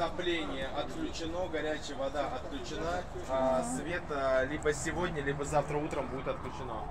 Отопление отключено, горячая вода отключена, а свет а, либо сегодня, либо завтра утром будет отключено.